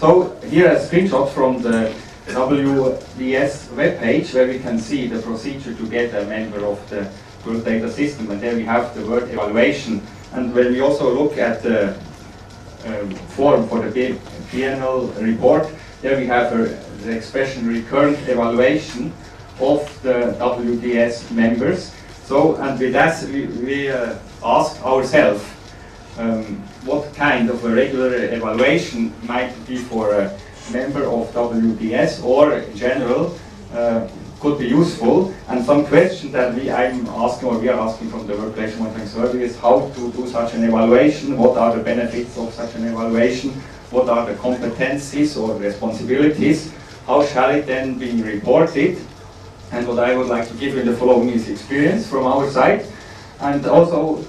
So here a screenshot from the WDS webpage where we can see the procedure to get a member of the World Data System. And there we have the word evaluation. And when we also look at the um, form for the biennial report there we have a, the expression recurrent evaluation of the WDS members. So and with that we, we uh, ask ourselves um, what kind of a regular evaluation might be for a member of WDS or in general uh, could be useful. And some questions that we I'm asking or we are asking from the World Glacier Monitoring Service is how to do such an evaluation, what are the benefits of such an evaluation, what are the competencies or responsibilities, how shall it then be reported, and what I would like to give you in the following is experience from our side, and also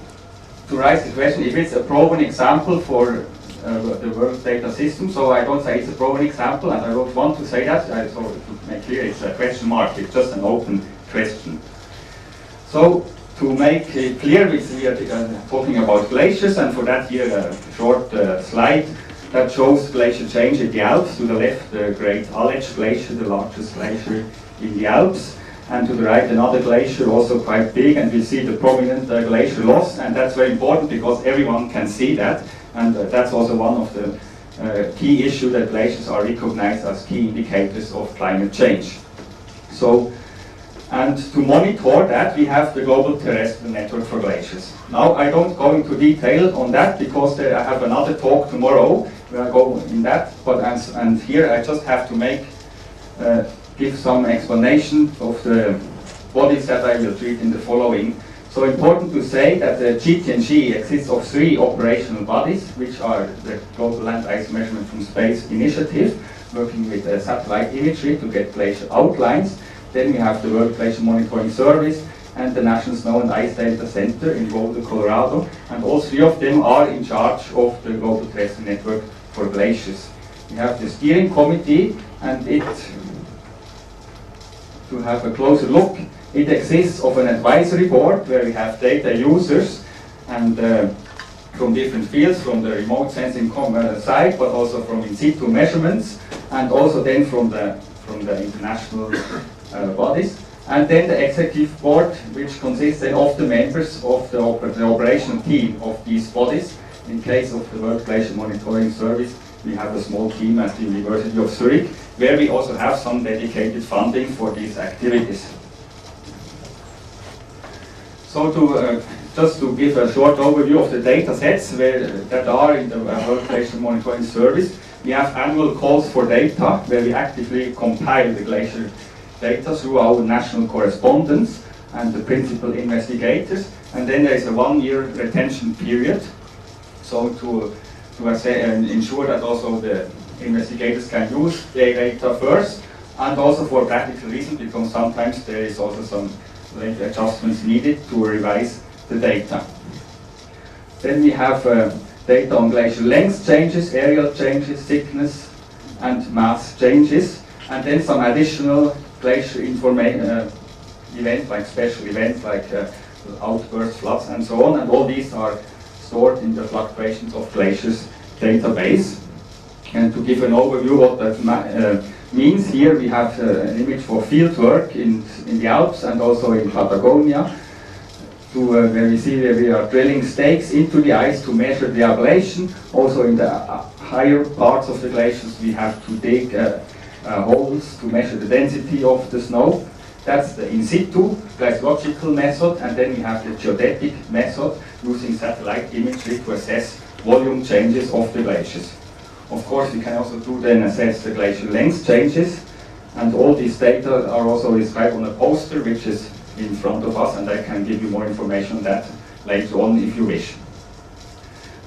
to raise the question if it's a proven example for uh, the world data system. So I don't say it's a proven example, and I don't want to say that. I, so to make clear, it's a question mark. It's just an open question. So to make it clear, we are uh, talking about glaciers, and for that here a short uh, slide that shows glacier change in the Alps. To the left, the Great Aletsch Glacier, the largest glacier in the Alps and to the right another glacier also quite big and we see the prominent uh, glacier loss and that's very important because everyone can see that and uh, that's also one of the uh, key issues that glaciers are recognized as key indicators of climate change. So, and to monitor that, we have the Global Terrestrial Network for Glaciers. Now, I don't go into detail on that because I have another talk tomorrow where I go in that, but and, and here I just have to make, uh, give some explanation of the bodies that I will treat in the following. So important to say that the GTNG exists of three operational bodies, which are the Global Land Ice Measurement from Space Initiative, working with uh, satellite imagery to get glacier outlines. Then we have the World Glacier Monitoring Service and the National Snow and Ice Data Center in Boulder, Colorado. And all three of them are in charge of the Global Terrestrial Network for Glaciers. We have the steering committee and it, to have a closer look, it exists of an advisory board where we have data users and uh, from different fields, from the remote sensing uh, side, but also from in situ measurements, and also then from the from the international uh, bodies. And then the executive board, which consists then of the members of the, oper the operational team of these bodies. In case of the World Glacier Monitoring Service, we have a small team at the University of Zurich, where we also have some dedicated funding for these activities. So to uh, just to give a short overview of the data sets where, that are in the uh, World Monitoring Service, we have annual calls for data where we actively compile the glacier data through our national correspondents and the principal investigators. And then there is a one-year retention period. So to, to ensure that also the investigators can use their data first and also for practical reasons because sometimes there is also some adjustments needed to revise the data. Then we have uh, data on glacial length changes, aerial changes, thickness and mass changes, and then some additional glacier information uh, events like special events like uh, outbursts, floods and so on, and all these are stored in the fluctuations of glaciers database. And to give an overview what that uh, means, here we have uh, an image for field work in, in the Alps and also in Patagonia, to, uh, where we see where we are drilling stakes into the ice to measure the ablation. Also in the uh, higher parts of the glaciers we have to dig uh, uh, holes to measure the density of the snow. That's the in situ glaciological method, and then we have the geodetic method using satellite imagery to assess volume changes of the glaciers. Of course, we can also do then assess the glacial length changes, and all these data are also described on a poster which is in front of us, and I can give you more information on that later on if you wish.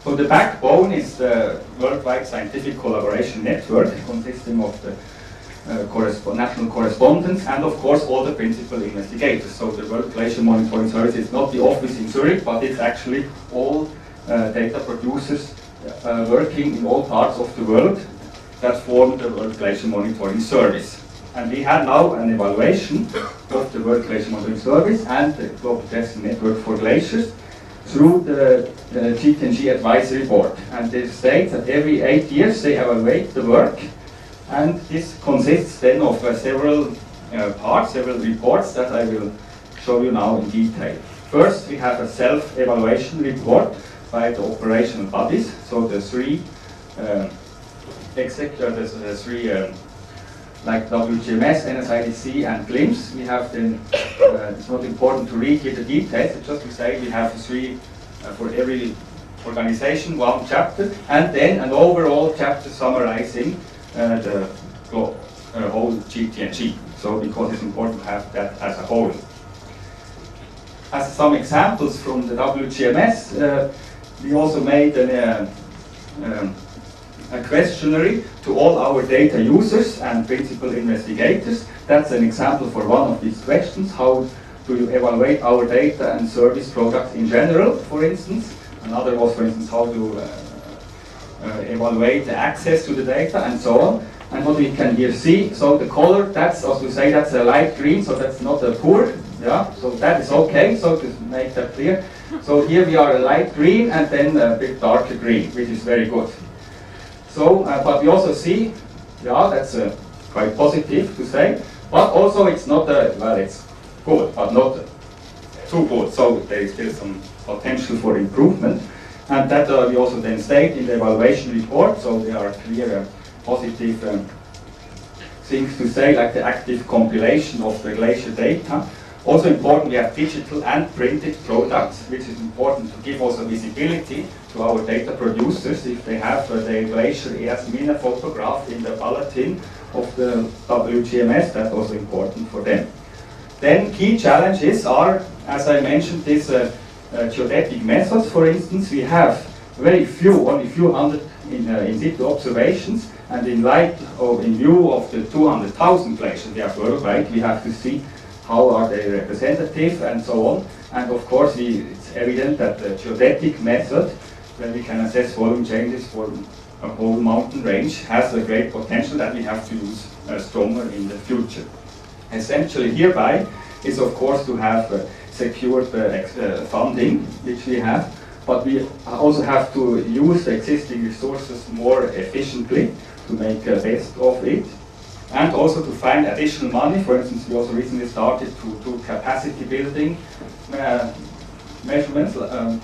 So the backbone is the Worldwide Scientific Collaboration Network, consisting of the uh, correspond national correspondents and of course all the principal investigators. So the World Glacier Monitoring Service is not the office in Zurich, but it's actually all uh, data producers uh, working in all parts of the world that form the World Glacier Monitoring Service. And we had now an evaluation of the World Glacier Monitoring Service and the Global Terrestrial Network for Glaciers through the, the GTNG advisory board. And they state that every eight years they evaluate the work, and this consists then of uh, several uh, parts, several reports that I will show you now in detail. First, we have a self-evaluation report by the operational bodies, so the three uh, executives, the three um, like WGMS, NSIDC, and GLIMS. We have then, uh, it's not important to read here the details, just to say we have three uh, for every organization, one chapter, and then an overall chapter summarizing uh, the uh, whole GTNG. So, because it's important to have that as a whole. As some examples from the WGMS, uh, we also made an, uh, um, a questionnaire to all our data users and principal investigators. That's an example for one of these questions. How do you evaluate our data and service products in general, for instance? Another was, for instance, how do uh, evaluate the access to the data and so on. And what we can here see, so the color, that's, as we say, that's a light green, so that's not a poor, yeah, so that is okay, so to make that clear. So here we are a light green and then a bit darker green, which is very good. So, uh, but we also see, yeah, that's uh, quite positive to say, but also it's not, a, well, it's good, but not too good, so there is still some potential for improvement. And that uh, we also then state in the evaluation report, so there are clear uh, positive um, things to say, like the active compilation of the glacier data. Also important, we have digital and printed products, which is important to give also visibility to our data producers if they have uh, the glacier Easmina photograph in the bulletin of the WGMS, that's also important for them. Then key challenges are, as I mentioned, uh, uh, geodetic methods, for instance, we have very few, only few hundred in, uh, in situ observations, and in light of, in view of the 200,000 glaciers we have worldwide, we have to see how are they representative and so on. And of course, we, it's evident that the geodetic method, when we can assess volume changes for a whole mountain range, has a great potential that we have to use uh, stronger in the future. Essentially hereby is of course to have uh, secured uh, uh, funding, which we have, but we also have to use the existing resources more efficiently to make the best of it and also to find additional money. For instance, we also recently started to do capacity building uh, measurements, um,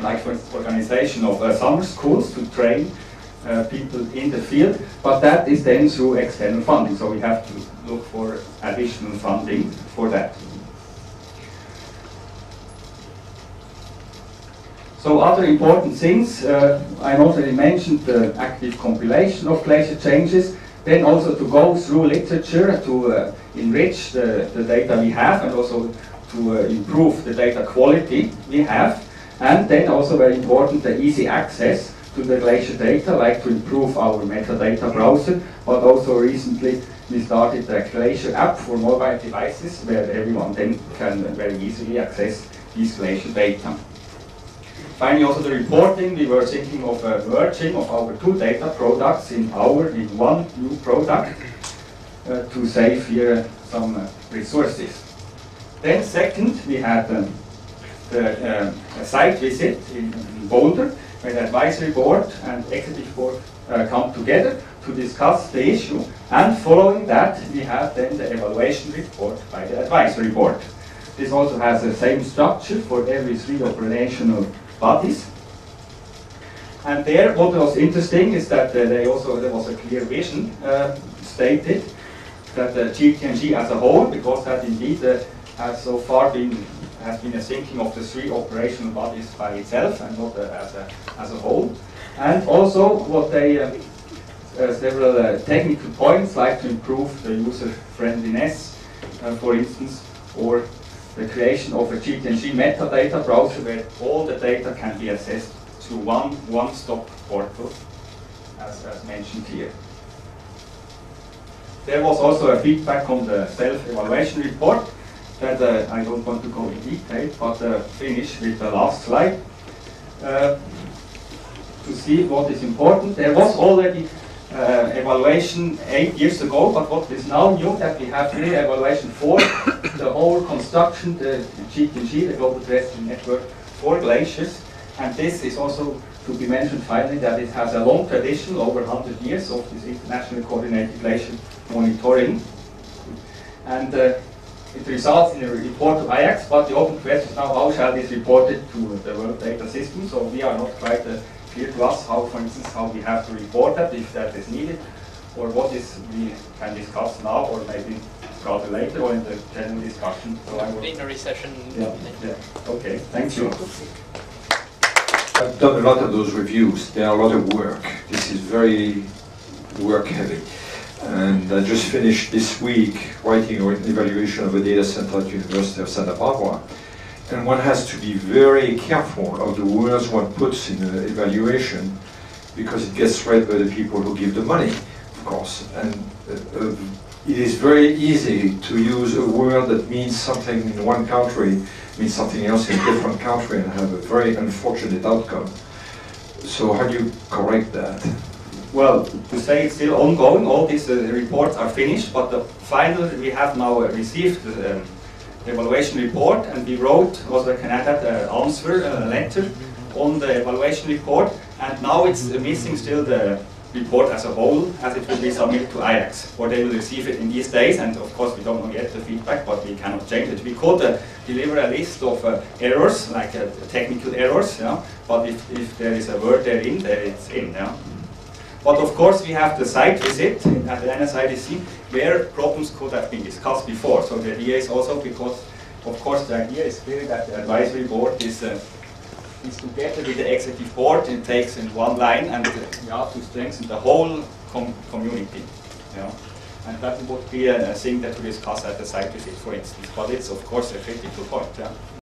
like for instance, organization of uh, summer schools to train uh, people in the field, but that is then through external funding, so we have to look for additional funding for that. So other important things, uh, I already mentioned the active compilation of glacier changes, then also to go through literature to uh, enrich the, the data we have and also to uh, improve the data quality we have. And then also very important, the easy access to the glacier data, like to improve our metadata browser, but also recently we started the Glacier app for mobile devices where everyone then can very easily access these glacier data. Finally, also the reporting, we were thinking of a merging of our two data products in our, in one new product uh, to save here some uh, resources. Then second, we had um, the uh, site visit in, in, Boulder, where the advisory board and executive board uh, come together to discuss the issue. And following that, we have then the evaluation report by the advisory board. This also has the same structure for every three operational bodies. And there, what was interesting is that uh, they also there was a clear vision uh, stated that the GTNG as a whole, because that indeed uh, has so far been has been a thinking of the three operational bodies by itself and not uh, as a as a whole. And also, what they uh, uh, several technical points like to improve the user friendliness, for instance, or the creation of a GTNG metadata browser where all the data can be accessed through one one-stop portal, as, as mentioned here. There was also a feedback on the self-evaluation report that uh, I don't want to go in detail, but uh, finish with the last slide. Uh, to see what is important. There was already uh, evaluation eight years ago, but what is now new that we have new evaluation for the whole construction, the GTNG, the Global Terrestrial Network for glaciers, and this is also to be mentioned finally that it has a long tradition, over 100 years, of this international coordinated glacier monitoring. And uh, it results in a report to IACS, but the open question is now how shall this report it to the World Data System? So we are not quite uh, clear to us how, for instance, how we have to report that, if that is needed, or what is we can discuss now, or maybe rather later, or in the general discussion. So I will plenary session. Yeah, yeah. Okay, thank you. I've done a lot of those reviews. They are a lot of work. This is very work heavy. And I just finished this week writing an evaluation of a data center at the University of Santa Barbara. And one has to be very careful of the words one puts in the evaluation because it gets read by the people who give the money, of course. And uh, uh, it is very easy to use a word that means something in one country, means something else in a different country and have a very unfortunate outcome. So how do you correct that? Well, to say it's still ongoing, all these uh, reports are finished, but the final, we have now received um, evaluation report and we wrote, was can add that, uh, answer uh, letter on the evaluation report and now it's missing still the report as a whole as it will be submitted to IACS, or they will receive it in these days and of course we don't know yet the feedback but we cannot change it. We could uh, deliver a list of uh, errors, like uh, technical errors, yeah? but if, if there is a word there in, there it's in. Yeah? But of course we have the site visit at the NSIDC where problems could have been discussed before. So the idea is also because of course the idea is clearly that the advisory board is uh, is together with the executive board and takes in one line and uh, to strengthen the whole com community. Yeah. And that would be a, a thing that we discuss at the site visit, for instance. But it's of course a critical point. Yeah.